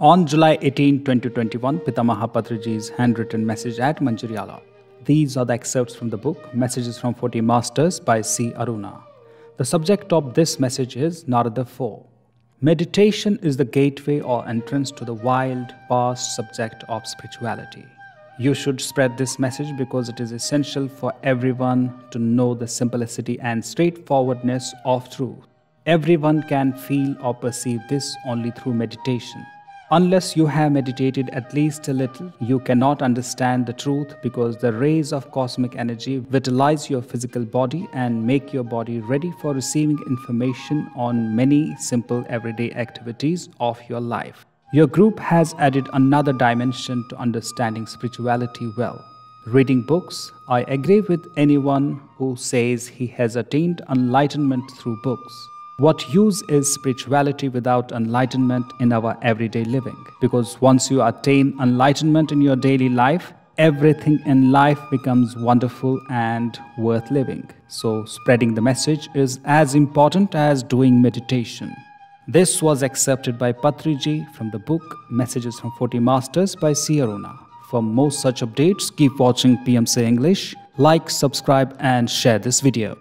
On July 18, 2021, Pitamaha Patriji's handwritten message at Mancheriala. These are the excerpts from the book Messages from 40 Masters by C. Aruna. The subject of this message is Narada 4. Meditation is the gateway or entrance to the wild, vast subject of spirituality. You should spread this message because it is essential for everyone to know the simplicity and straightforwardness of truth. Everyone can feel or perceive this only through meditation. Unless you have meditated at least a little, you cannot understand the truth because the rays of cosmic energy vitalize your physical body and make your body ready for receiving information on many simple everyday activities of your life. Your group has added another dimension to understanding spirituality well. Reading books, I agree with anyone who says he has attained enlightenment through books. What use is spirituality without enlightenment in our everyday living? Because once you attain enlightenment in your daily life, everything in life becomes wonderful and worth living. So, spreading the message is as important as doing meditation. This was accepted by Patriji from the book Messages from 40 Masters by. Aruna. For more such updates, keep watching PMC English, like, subscribe, and share this video.